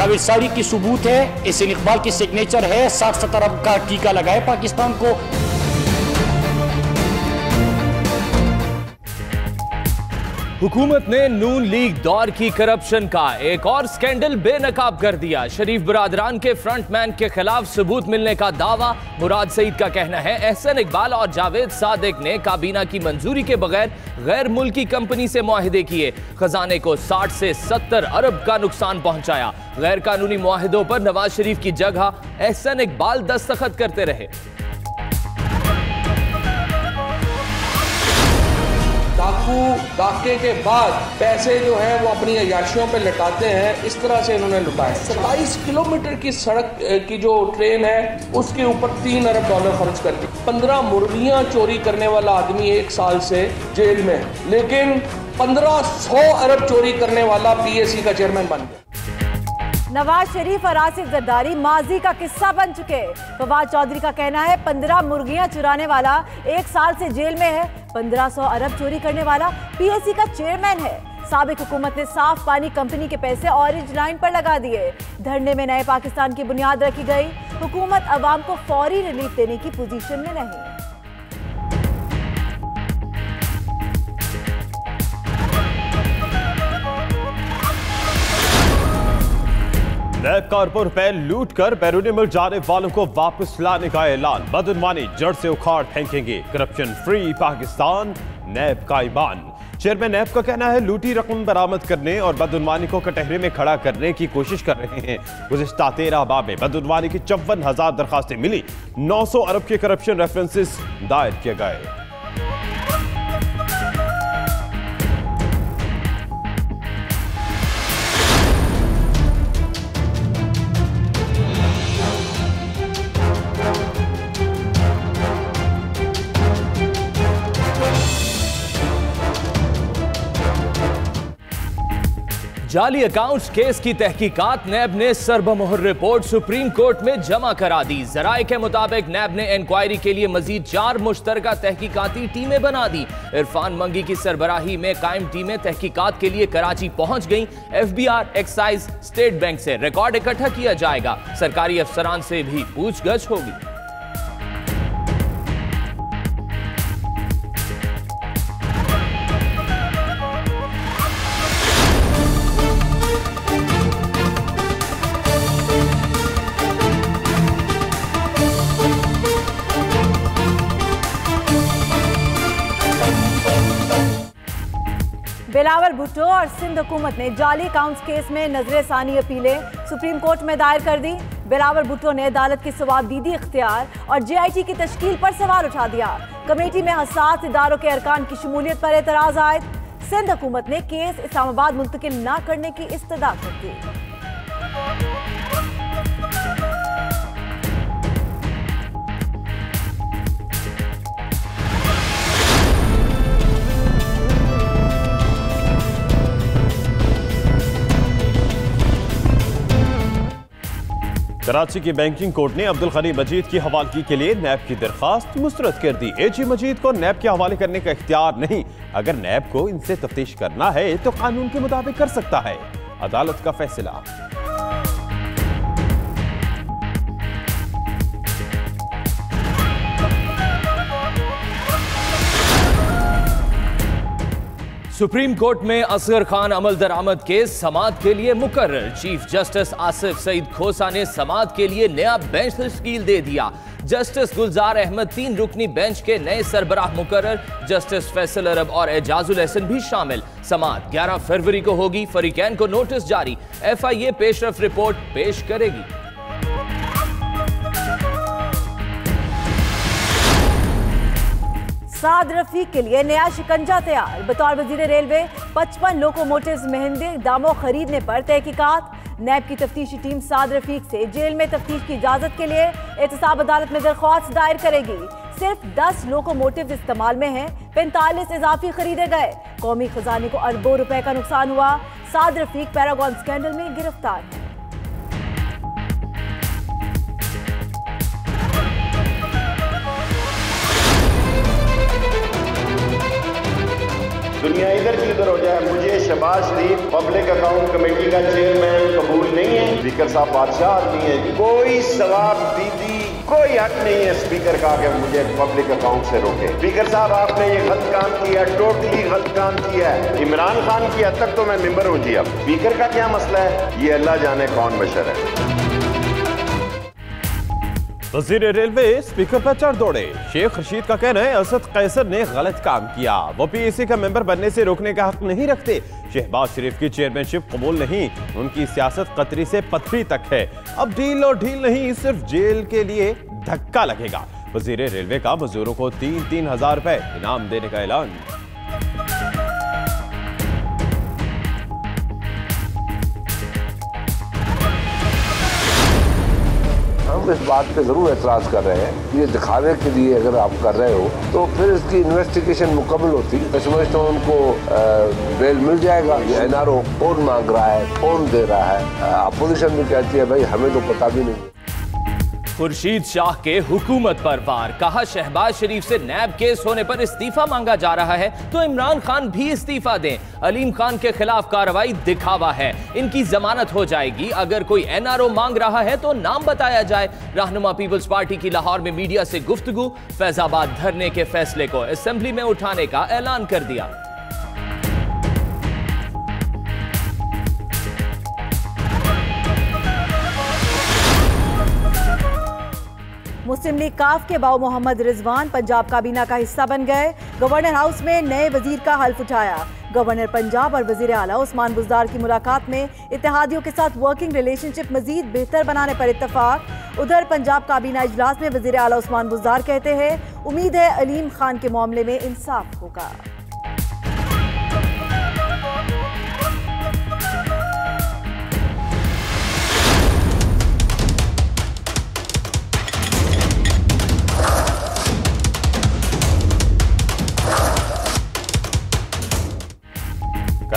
جاوید ساری کی ثبوت ہے، اس انقبال کی سگنیچر ہے، ساٹھ سترہ ارب کا ٹیکہ لگائے پاکستان کو۔ حکومت نے نون لیگ دور کی کرپشن کا ایک اور سکینڈل بے نقاب کر دیا۔ شریف برادران کے فرنٹ مین کے خلاف ثبوت ملنے کا دعویٰ۔ مراد سعید کا کہنا ہے، احسن اقبال اور جاوید صادق نے کابینہ کی منظوری کے بغیر غیر ملکی کمپنی سے معاہدے کیے۔ خزانے کو ساٹھ سے ستر ارب کا نقصان پہنچایا۔ غیر قانونی معاہدوں پر نواز شریف کی جگہ احسن اقبال دستخط کرتے رہے۔ لاکھوں ڈاکے کے بعد پیسے جو ہیں وہ اپنی عیاشیوں پہ لٹاتے ہیں، اس طرح سے انہوں نے لٹائے۔ ستائیس کلومیٹر کی سڑک کی جو ٹرین ہے، اس کے اوپر تین ارب ڈالر خرچ کر دی۔ پندرہ مرغیاں چوری کرنے والا آدمی ایک سال سے جیل میں ہے۔ لیکن پندرہ سو ارب چوری کرنے والا پی اے سی کا چیئرمین بن گیا۔ نواز شریف اور آصف زرداری ماضی کا قصہ بن چکے۔ فواد چودری کا کہنا ہے، پندرہ مرگیاں چرانے والا ایک سال سے جیل میں ہے۔ پندرہ سو ارب چوری کرنے والا پی ایس سی کا چیئرمین ہے۔ سابق حکومت نے صاف پانی کمپنی کے پیسے اورنج لائن پر لگا دیے۔ دھرنے میں نئے پاکستان کی بنیاد رکھی گئی۔ حکومت عوام کو فوری ریلیف دینے کی پوزیشن میں نہیں۔ غیب کا اربوں روپے لوٹ کر بیرون مل جانے والوں کو واپس لانے کا اعلان۔ بدنوانی جڑ سے اکھار پھینکیں گے۔ کرپشن فری پاکستان نیب کا ایمان۔ چیئرمین نیب کا کہنا ہے، لوٹی رقم برامت کرنے اور بدعنوانی کو کٹہرے میں کھڑا کرنے کی کوشش کر رہے ہیں۔ گزشتہ تیرہ باب میں بدعنوانی کی چون ہزار درخواستیں ملی نو سو ارب کے کرپشن ریفرنسز دائر کیے گئے۔ جعلی اکاؤنٹس کیس کی تحقیقات نیب نے سرب مہر رپورٹ سپریم کورٹ میں جمع کرا دی۔ ذرائع کے مطابق نیب نے انکوائری کے لیے مزید چار مشترکہ تحقیقاتی ٹیمیں بنا دی۔ عرفان منگی کی سربراہی میں قائم ٹیمیں تحقیقات کے لیے کراچی پہنچ گئیں۔ F B R excise state bank سے ریکارڈ اکٹھا کیا جائے گا۔ سرکاری افسران سے بھی پوچھ گچھ ہوگی۔ بلاول بھٹو اور سندھ حکومت نے جعلی اکاؤنٹس کیس میں نظر ثانی اپیلیں سپریم کورٹ میں دائر کر دی بلاول بھٹو نے عدالت کی سوابدیدی اختیار اور جے آئی ٹی کی تشکیل پر سوال اٹھا دیا۔ کمیٹی میں حساس اداروں کے ارکان کی شمولیت پر اعتراض آئے۔ سندھ حکومت نے کیس اسلام آباد منتقل نہ کرنے کی استدا کر دی۔ کراچی کی بینکنگ کورٹ نے عبدالغنی مجید کی حوالگی کے لیے نیب کی درخواست مسترد کر دی۔ اے جی مجید کو نیب کے حوالے کرنے کا اختیار نہیں۔ اگر نیب کو ان سے تفتیش کرنا ہے تو قانون کے مطابق کر سکتا ہے۔ عدالت کا فیصلہ۔ سپریم کورٹ میں اصغر خان عمل درآمد کیس سماعت کے لیے مقرر۔ چیف جسٹس آصف سعید کھوسا نے سماعت کے لیے نیا بینچ تشکیل دے دیا۔ جسٹس گلزار احمد تین رکنی بینچ کے نئے سربراہ مقرر۔ جسٹس فیصل عرب اور اعجاز الحسن بھی شامل۔ سماعت گیارہ فروری کو ہوگی۔ فریقین کو نوٹس جاری۔ ایف آئی اے پیش رفت رپورٹ پیش کرے گی۔ سعد رفیق کے لیے نیا شکنجہ تیار۔ بطور وزیر ریلوے، پچپن لوکو موٹرز مہندے داموں خریدنے پر تحقیقات۔ نیب کی تفتیشی ٹیم سعد رفیق سے جیل میں تفتیش کی اجازت کے لیے احتساب عدالت میں درخواست دائر کرے گی۔ صرف دس لوکو موٹرز استعمال میں ہیں، پینتالیس اضافی خریدے گئے۔ قومی خزانے کو اربوں روپے کا نقصان ہوا۔ سعد رفیق پیراگون سکینڈل میں گرفتار دنیا ادھر کی ادھر ہو جائے، مجھے Shehbaz Sharif public account committee کا چیئرمین قبول نہیں ہے۔ اسپیکر صاحب بادشاہ آدمی ہے کوئی ثواب دیدی، کوئی حق نہیں ہے اسپیکر کا کہ مجھے پبلک اکاؤنٹ سے روکے۔ اسپیکر صاحب، آپ نے یہ غلط کام کیا ٹوٹلی غلط کام کیا ہے۔ عمران خان کی حد تک تو میں ممبر ہوں جی اب۔ اسپیکر کا کیا مسئلہ ہے؟ یہ اللہ جانے کون بشر ہے۔ وزیر ریلوے اسپیکر پر چڑھ دوڑے۔ شیخ رشید کا کہنا ہے، اسد قیصر نے غلط کام کیا۔ وہ پی ایس سی کا ممبر بننے سے روکنے کا حق نہیں رکھتے۔ شہباز شریف کی چیئرمین شپ قبول نہیں۔ ان کی سیاست قطری سے پتھری تک ہے۔ اب ڈھیل اور ڈھیل نہیں، صرف جیل کے لیے دھکا لگے گا۔ وزیر ریلوے کا مزدوروں کو تین تین ہزار روپے انعام دینے کا اعلان۔ ہم اس بات پہ ضرور اعتراض کر رہے ہیں یہ دکھانے کے لیے اگر آپ کر رہے ہو، تو پھر اس کی انویسٹیگیشن مکمل ہوتی۔ میں تو ان کو بیل مل جائے گا۔ این آر او کون مانگ رہا ہے، کون دے رہا ہے؟ اپوزیشن بھی کہتی ہے بھائی ہمیں تو پتا بھی نہیں۔ خورشید شاہ کے حکومت پر وار۔ کہا، شہباز شریف سے نیب کیس ہونے پر استعفیٰ مانگا جا رہا ہے، تو عمران خان بھی استعفیٰ دیں۔ علیم خان کے خلاف کارروائی دکھاوا ہے۔ ان کی ضمانت ہو جائے گی۔ اگر کوئی این آر او مانگ رہا ہے تو نام بتایا جائے۔ رہنما پیپلز پارٹی کی لاہور میں میڈیا سے گفتگو، فیض آباد دھرنے کے فیصلے کو اسمبلی میں اٹھانے کا اعلان کر دیا۔ مسلم لیگ کاف کے باؤ محمد رضوان پنجاب کابینہ کا حصہ بن گئے۔ گورنر ہاؤس میں نئے وزیر کا حلف اٹھایا۔ گورنر پنجاب اور وزیر اعلیٰ عثمان بزدار کی ملاقات میں اتحادیوں کے ساتھ ورکنگ ریلیشن شپ مزید بہتر بنانے پر اتفاق۔ ادھر پنجاب کابینہ اجلاس میں وزیر اعلیٰ عثمان بزدار کہتے ہیں، امید ہے علیم خان کے معاملے میں انصاف ہوگا۔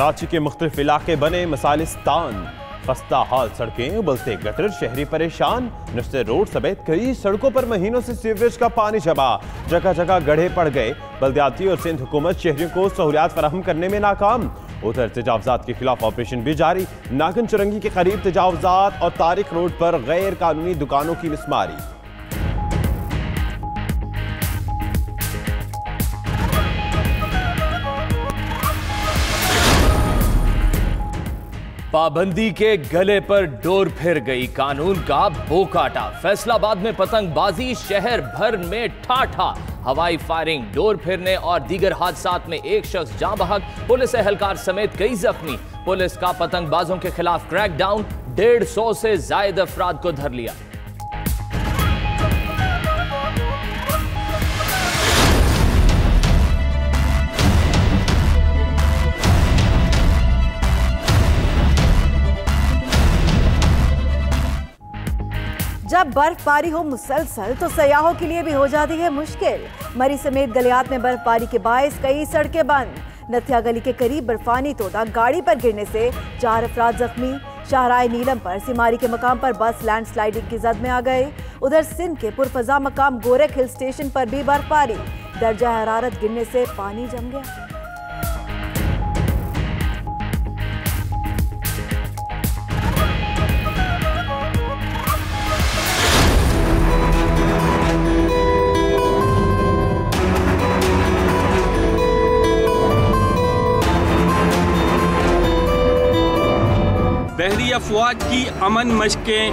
کراچی کے مختلف علاقے بنے مسالستان خستہ حال سڑکیں ابلتے، گٹر شہری پریشان۔ نشتے روڈ سمیت کئی سڑکوں پر مہینوں سے سیوریج کا پانی جمع۔ جگہ جگہ گڑھے پڑ گئے۔ بلدیاتی اور سندھ حکومت شہریوں کو سہولیات فراہم کرنے میں ناکام۔ ادھر تجاوزات کے خلاف آپریشن بھی جاری۔ ناگن چرنگی کے قریب تجاوزات اور تاریخ روڈ پر غیر قانونی دکانوں کی مسماری۔ پابندی کے گلے پر ڈور پھر گئی قانون کا بو کاٹا فیصلہ آباد میں پتنگ بازی، شہر بھر میں ٹھاٹھا۔ ہوائی فائرنگ، ڈور پھرنے اور دیگر حادثات میں ایک شخص جاں بحق۔ پولیس اہلکار سمیت کئی زخمی۔ پولیس کا پتنگ بازوں کے خلاف کریک ڈاؤن۔ ڈیڑھ سو سے زائد افراد کو دھر لیا۔ برف باری ہو مسلسل تو سیاحوں کے لیے بھی ہو جاتی ہے مشکل۔ مری سمیت گلیات میں برف باری کے باعث کئی سڑکیں بند۔ نتھیا گلی کے قریب برفانی تودا گاڑی پر گرنے سے چار افراد زخمی۔ شاہراہ نیلم پر سماری کے مقام پر بس لینڈ سلائیڈنگ کی زد میں آ گئے ادھر سندھ کے پرفضا مقام گورک ہل سٹیشن پر بھی برف باری درجہ حرارت گرنے سے پانی جم گیا۔ بحری افواج کی امن مشقیں۔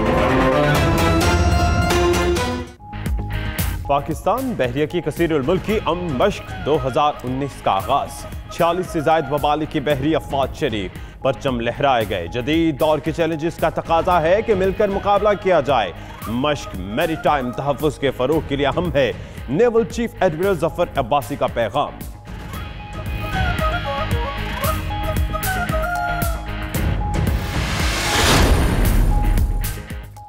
پاکستان بحریہ کی کثیر الملکی امن مشق دو ہزار انیس کا آغاز۔ چھیالیس سے زائد ممالک کی بحری افواج شریک پرچم لہرائے گئے۔ جدید دور کے چیلنجز کا تقاضا ہے کہ مل کر مقابلہ کیا جائے۔ مشق میری ٹائم تحفظ کے فروغ کے لیے اہم ہے۔ Naval chief admiral Zafar Abbasi کا پیغام۔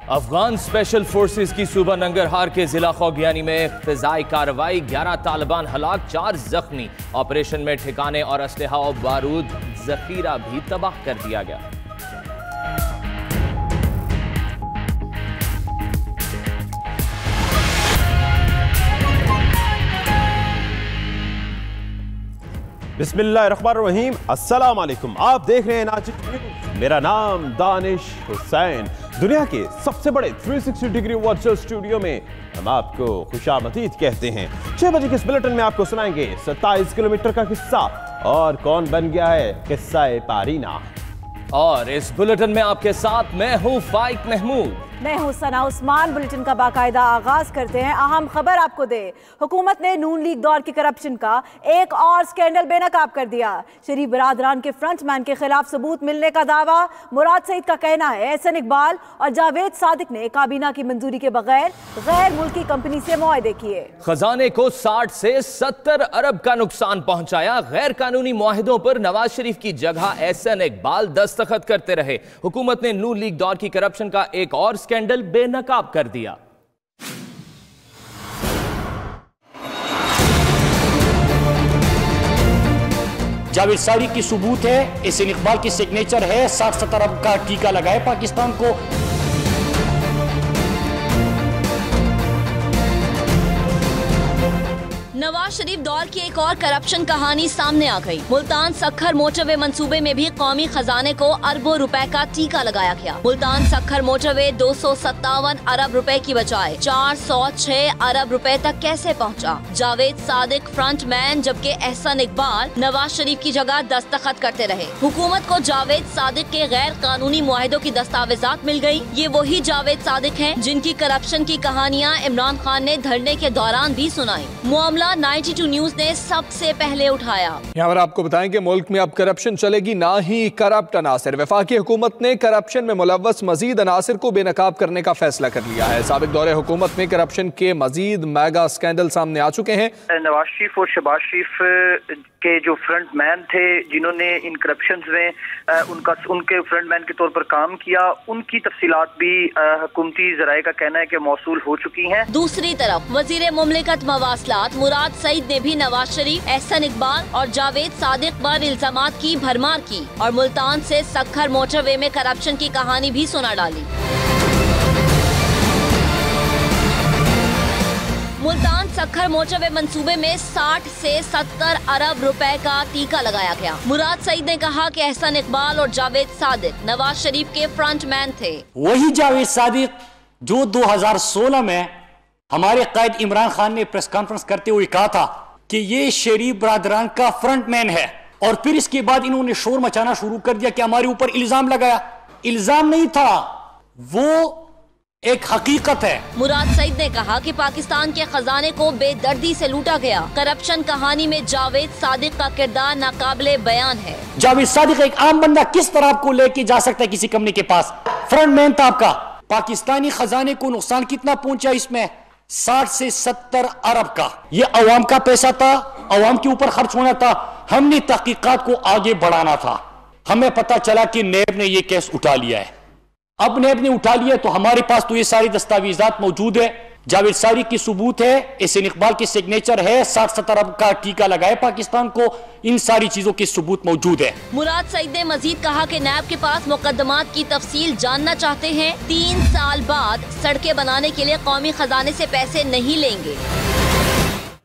افغان اسپیشل فورسز کی صوبہ ننگرہار کے ضلع خوگیانی میں فضائی کارروائی، گیارہ طالبان ہلاک، چار زخمی۔ آپریشن میں ٹھکانے اور اسلحہ و بارود ذخیرہ بھی تباہ کر دیا گیا۔ بسم اللہ الرحمن الرحیم۔ السلام علیکم۔ آپ دیکھ رہے ہیں ناچک میرا نام دانش حسین۔ دنیا کے سب سے بڑے 360 ڈگری ورچل سٹوڈیو میں ہم آپ کو خوش آمدید کہتے ہیں۔ چھ بجے کے اس بلٹن میں آپ کو سنائیں گے؟ ستائیس کلومیٹر کا قصہ۔ اور کون بن گیا ہے قصہ پارینا اور اس بلٹن میں آپ کے ساتھ میں ہوں فائق محمود۔ میں ہوں سنا عثمان، بلٹن کا باقاعدہ آغاز کرتے ہیں۔ اہم خبر آپ کو دے۔ حکومت نے نون لیگ دور کی کرپشن کا ایک اور سکینڈل بے نقاب کر دیا۔ شریف برادران کے فرنٹ مین کے خلاف ثبوت ملنے کا دعویٰ۔ مراد سعید کا کہنا ہے احسن اقبال اور جاوید صادق نے کابینہ کی منظوری کے بغیر غیر ملکی کمپنی سے معاہدے کیے۔ خزانے کو ساٹھ سے ستر ارب کا نقصان پہنچایا۔ غیر قانونی معاہدوں پر نواز شریف کی جگہ احسن اقبال دستخط کرتے رہے۔ حکومت نے نون لیگ دور کی کرپشن کا ایک اور سکینڈل سکینڈل بے نقاب کر دیا۔ جاوید ساری کی ثبوت ہے، اس اقبال کی سگنیچر ہے، ساٹھ ستر ارب کا ٹیکہ لگائے پاکستان کو۔ نواز شریف دور کی ایک اور کرپشن کہانی سامنے آ گئی۔ ملتان سکھر موٹروے منصوبے میں بھی قومی خزانے کو اربوں روپے کا ٹیکہ لگایا گیا۔ ملتان سکھر موٹروے دو سو ستاون ارب روپے کی بجائے چار سو چھ ارب روپے تک کیسے پہنچا؟ جاوید صادق فرنٹ مین، جبکہ احسن اقبال نواز شریف کی جگہ دستخط کرتے رہے۔ حکومت کو جاوید صادق کے غیر قانونی معاہدوں کی دستاویزات مل گئی یہ وہی جاوید صادق ہیں جن کی کرپشن کی کہانیاں عمران خان نے دھرنے کے دوران بھی سنائی معاملہ نائنٹی ٹو نیوز نے سب سے پہلے اٹھایا۔ یہاں پر آپ کو بتائیں کہ ملک میں اب کرپشن چلے گی نہ ہی کرپٹ عناصر۔ وفاقی حکومت نے کرپشن میں ملوث مزید عناصر کو بے نقاب کرنے کا فیصلہ کر لیا ہے۔ سابق دور حکومت میں کرپشن کے مزید میگا سکینڈل سامنے آ چکے ہیں۔ نواز شریف اور شباز شریف کے جو فرنٹ مین تھے جنہوں نے ان کرپشنز میں ان کے فرنٹ مین کے طور پر کام کیا ان کی تفصیلات بھی حکومتی ذرائع کا کہنا ہے کہ موصول ہو چکی ہیں۔ دوسری طرف وزیر مملکت مواصلات مراد شہزاد سعید نے بھی نواز شریف، احسن اقبال اور جاوید صادق پر الزامات کی بھرمار کی اور ملتان سے سکھر موٹر وے میں کرپشن کی کہانی بھی سنا ڈالی۔ ملتان سکھر موچوے منصوبے میں ساٹھ سے ستر ارب روپے کا ٹیکہ لگایا گیا۔ مراد سعید نے کہا کہ احسن اقبال اور جاوید صادق نواز شریف کے فرنٹ مین تھے۔ وہی جاوید صادق جو دو ہزار سولہ میں ہمارے قائد عمران خان نے پریس کانفرنس کرتے ہوئے کہا تھا کہ یہ شریف برادران کا فرنٹ مین ہے اور پھر اس کے بعد انہوں نے شور مچانا شروع کر دیا کہ ہمارے اوپر الزام لگایا۔ الزام نہیں تھا وہ ایک حقیقت ہے۔ مراد سعید نے کہا کہ پاکستان کے خزانے کو بے دردی سے لوٹا گیا۔ کرپشن کہانی میں جاوید صادق کا کردار ناقابل بیان ہے۔ جاوید صادق ایک عام بندہ کس طرح آپ کو لے کے جا سکتا ہے کسی کمپنی کے پاس؟ فرنٹ مین تھا آپ کا۔ پاکستانی خزانے کو نقصان کتنا پہنچا اس میں؟ ساٹھ سے ستر ارب کا۔ یہ عوام کا پیسہ تھا، عوام کے اوپر خرچ ہونا تھا۔ ہم نے تحقیقات کو آگے بڑھانا تھا۔ ہمیں پتہ چلا کہ نیب نے یہ کیس اٹھا لیا ہے۔ اب نیب نے اٹھا لیا تو ہمارے پاس تو یہ ساری دستاویزات موجود ہے جاوید ساری کی ثبوت ہے اسین اقبال کی سگنیچر ہے، ساٹھ ستر ارب کا ٹیکہ لگائے پاکستان کو، ان ساری چیزوں کی ثبوت موجود ہے۔ مراد سعید نے مزید کہا کہ نیب کے پاس مقدمات کی تفصیل جاننا چاہتے ہیں، تین سال بعد سڑکیں بنانے کے لیے قومی خزانے سے پیسے نہیں لیں گے۔